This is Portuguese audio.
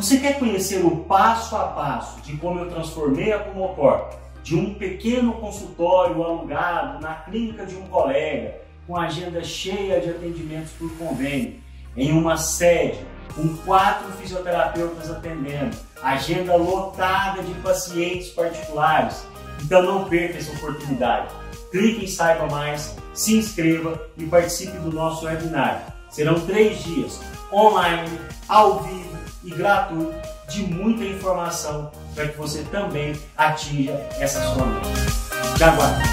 Você quer conhecer o passo a passo de como eu transformei a Pulmocor de um pequeno consultório alugado na clínica de um colega, com agenda cheia de atendimentos por convênio, em uma sede, com quatro fisioterapeutas atendendo, agenda lotada de pacientes particulares. Então não perca essa oportunidade. Clique em Saiba Mais, se inscreva e participe do nosso webinar. Serão três dias, online, ao vivo e gratuito, de muita informação para que você também atinja essa sua meta. Já aguardo!